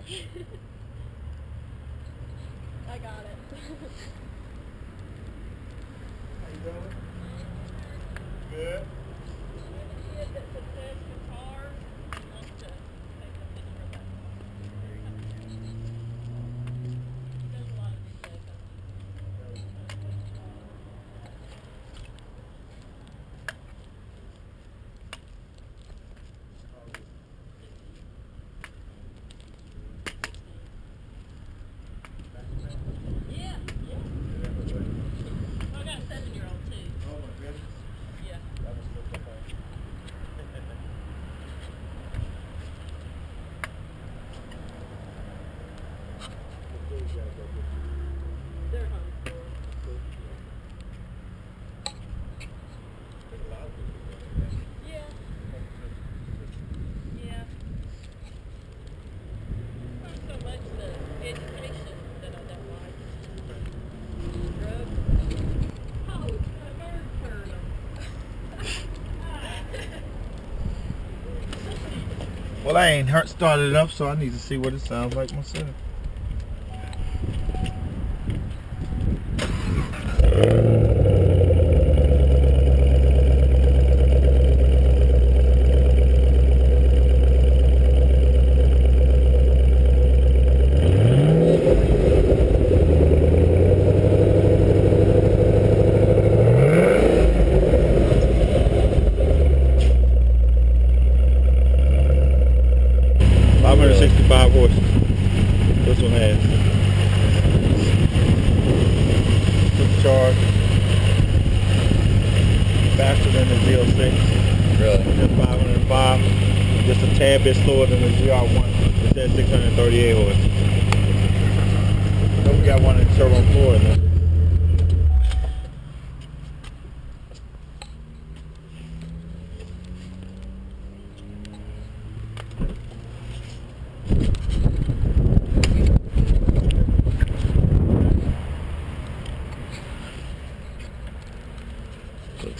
gosh. Well, I ain't started it up, so I need to see what it sounds like myself. Five horses. This one has. Supercharged. Faster than the Z06. Really? Just 505. Just a tad bit slower than the ZR1. It says 638 horse. Then we got one in Sherwin, Florida. Looks good. Weird how it's got the red in here.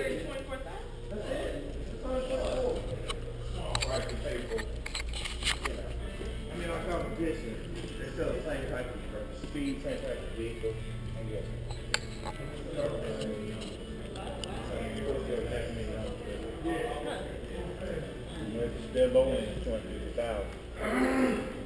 Yes, sir. They sell the same type of speed, same type of vehicle. And yes, sir. They're low end, 250,000.